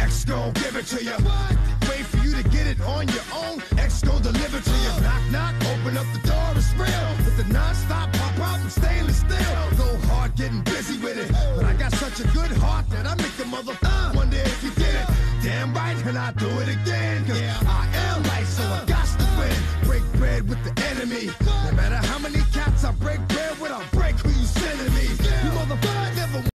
X gon' give it to you. Wait for you to get it on your own. X gon' deliver to you. Knock, knock, open up the door, it's real. With the non-stop pop out and stainless steel. Go hard getting busy with it. But I got such a good heart that I make the mother uh, wonder if you did it. Damn right, and I do it again. Cause I am right, so I got to win. Break bread with the enemy. No matter how many cats